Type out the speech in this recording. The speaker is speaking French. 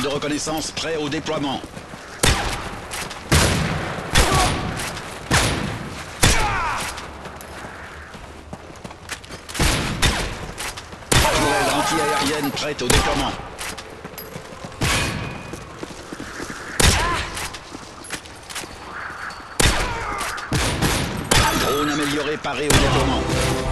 De reconnaissance prêt au déploiement. Tourelle anti-aérienne prête au déploiement. Drone amélioré paré au déploiement.